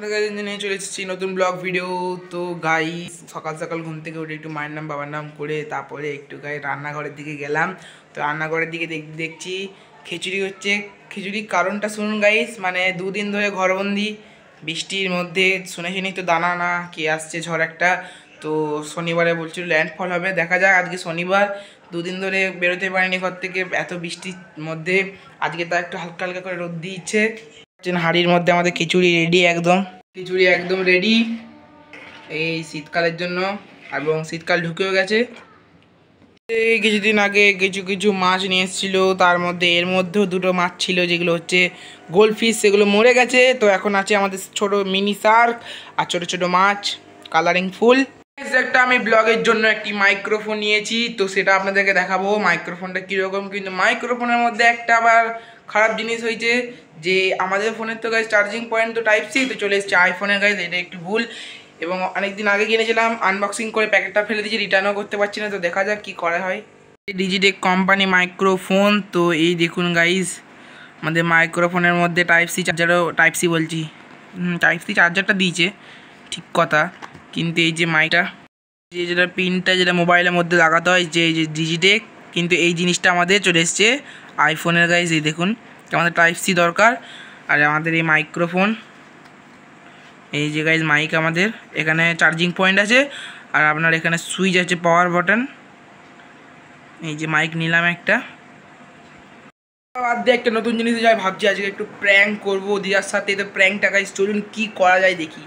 নিয়ে চলে এসেছি নতুন ব্লগ ভিডিও তো গাই সকাল সকাল ঘুম থেকে উঠে একটু মায়ের নাম, বাবার নাম করে তারপরে একটু গাই রান্নাঘরের দিকে গেলাম। তো রান্নাঘরের দিকে দেখ- দেখছি খিচুড়ি হচ্ছে। খিচুড়ির কারণটা শুনুন গাইস মানে দুদিন ধরে ঘরবন্দি, বৃষ্টির মধ্যে শুনে শুনি তো দানা না, কে আসছে ঝড় একটা। তো শনিবারে বলছিল ল্যান্ডফল হবে। দেখা যাক, আজকে শনিবার, দুদিন ধরে বেরোতে পারিনি ঘর থেকে। এত বৃষ্টির মধ্যে আজকে তা একটু হালকা হালকা করে রোদ দিচ্ছে। হাঁড়ির মধ্যে আমাদের খিচুড়ি রেডি একদম। খিচুড়ি একদম রেডি এই শীতকালের জন্য এবং শীতকাল ঢুকেও গেছে। এই কিছুদিন আগে কিছু কিছু মাছ নিয়ে এসেছিল, তার মধ্যে এর মধ্যেও দুটো মাছ ছিল, যেগুলো হচ্ছে গোল্ড ফিশ সেগুলো মরে গেছে। তো এখন আছে আমাদের ছোট মিনি শার্ক আর ছোট ছোট মাছ কালারিং ফুল। একটা আমি ব্লগের জন্য একটি মাইক্রোফোন নিয়েছি, তো সেটা আপনাদেরকে দেখাবো। মাইক্রোফোনটা কীরকম? কিন্তু মাইক্রোফোনের মধ্যে একটা আবার খারাপ জিনিস হয়েছে যে আমাদের ফোনের তো গাছ চার্জিং পয়েন্ট তো টাইপ সি তো চলে এসেছে। আইফোনের গাছ এটা একটু ভুল। এবং অনেকদিন আগে কিনেছিলাম আনবক্সিং করে প্যাকেটটা ফেলে দিয়েছি রিটার্নও করতে পারছি না। তো দেখা যাক কী করা হয়। ডিজিটেক কোম্পানি মাইক্রোফোন তো এই দেখুন গাইজ আমাদের মাইক্রোফোনের মধ্যে টাইপ সি চার্জারও টাইপ সি বলছি। টাইপ সি চার্জারটা দিয়েছে, ঠিক কথা। কিন্তু এই যে মাইটা যে যেটা পিনটা যেটা মোবাইলের মধ্যে লাগাতে হয়, যে ডিজিটেক কিন্তু এই জিনিসটা আমাদের চলে এসছে আইফোনের গাইজ এই দেখুন, আমাদের টাইপ সি দরকার, আর আমাদের এই মাইক্রোফোন এই যে গাইজ মাইক আমাদের, এখানে চার্জিং পয়েন্ট আছে, আর আপনার এখানে সুইচ আছে পাওয়ার বাটন এই যে মাইক নিলাম একটা। বাদ দিয়ে একটা নতুন জিনিস যাই, ভাবছি আজকে একটু প্র্যাঙ্ক করব, দিদার সাথে, তো প্র্যাঙ্কটা গাইজ চলুন কী করা যায় দেখি।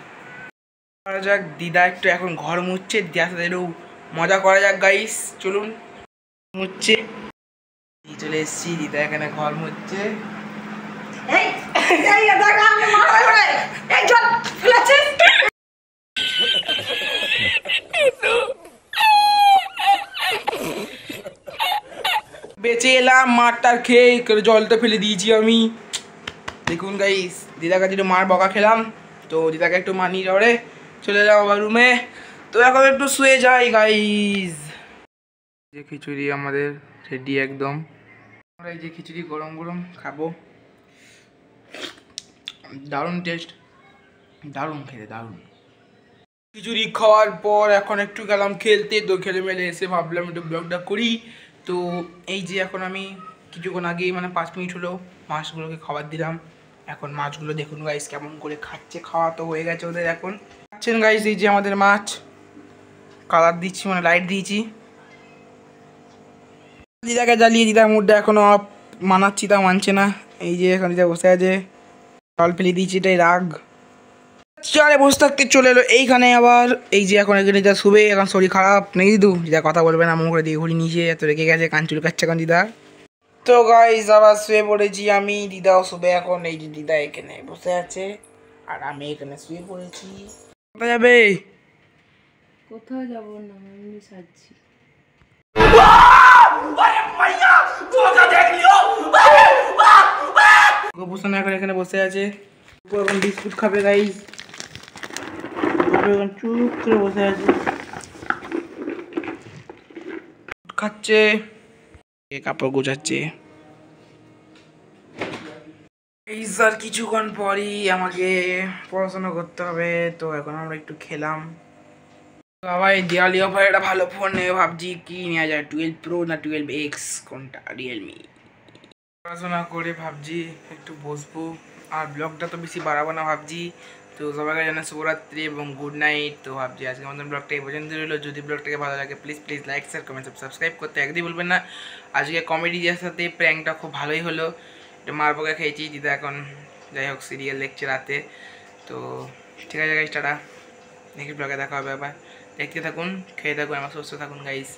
করা যাক, দিদা একটু এখন ঘর মুছছে, দিদার সাথে একটু মজা করা যাক গাইস চলুন। এই চলে এসছি দিদা এখানে ঘর ফেলেছিস বেঁচে এলাম মারটার খেয়ে জলটা ফেলে দিয়েছি আমি। দেখুন গাইস দিদার কাছে একটু মার বকা খেলাম। তো দিদাকে একটু মানি ঝরে চলে যাও আবার রুমে তো এখন একটু শুয়ে যাই গাইস যে খিচুড়ি আমাদের রেডি একদম। আমরা এই যে খিচুড়ি গরম গরম খাব। দারুণ টেস্ট দারুণ খেতে, দারুণ। খিচুড়ি খাওয়ার পর এখন একটু গেলাম খেলতে, তো খেলে মেলে এসে ভাবলাম একটু ব্লগটা করি। তো এই যে এখন আমি কিছুক্ষণ আগেই মানে পাঁচ মিনিট হলো মাছগুলোকে খাবার দিলাম। এখন মাছগুলো দেখুন গাইস কেমন করে খাচ্ছে, খাওয়া তো হয়ে গেছে ওদের এখন। খাচ্ছেন গাইস এই যে আমাদের মাছ। কালার দিচ্ছি মানে লাইট দিয়েছি। দিদাকে জ্বালিয়ে দিদার মুডটা এখনও মানাচ্ছি তা মানছে না। এই যে এখন দিদা বসে আছে, জল ফেলে দিয়েছি, এটাই রাগ। চেয়ারে বসে থাকতে চলে এলো, এইখানে আবার, এই যে এখন এখানে যা শুবে, এখন শরীর খারাপ। নেই দিদু? দিদা কথা বলবে না, মুখ করে দিয়ে ঘুরি নিচে এত রেখে গেছে, কান চুল কাচ্ছে এখন দিদা। তো গাইজ আবার শুয়ে পড়েছি আমি, দিদাও শুবে এখন, এই যে দিদা এখানে বসে আছে, আর আমি এখানে শুয়ে পড়েছি। কোথায় যাবে? কোথাও যাব না এমনি সাজছি। এখন এখানে বসে আছে। এখন বিস্কুট খাবে করে বসে আছে। খাচ্ছে। কাপড় এই স্যার কিছুক্ষণ পরই আমাকে পড়াশোনা করতে হবে, তো এখন আমরা একটু খেলাম। বাবা, এই দিওয়ালি অফার একটা ভালো ফোন নেবে, ভাবছি কি নেওয়া যায় টুয়েলভ প্রো না টুয়েলভ এক্স কোনটা? রিয়েলমি পড়াশোনা করে ভাবছি একটু বসবো। আর ব্লগটা তো বেশি বাড়াবো না, ভাবছি। তো সবাইকে জানাই শুভরাত্রি এবং গুড নাইট তো ভাবছি আজকে আমাদের ব্লগটা এই পর্যন্ত রইল। যদি ব্লগটাকে ভালো লাগে please please like share comment subscribe করতে একদিন বলবেন না। আজকে কমেডি কমেডির সাথে প্র্যাঙ্কটা খুব ভালোই হলো। একটু মার পোকা খেয়েছি, দিদা এখন যাই হোক সিরিয়াল দেখছে রাতে। তো ঠিক আছে টাটা। নেক্সট ব্লগে দেখা হবে আবার। দেখতে থাকুন খেয়ে থাকুন আমার সুস্থ থাকুন গাইস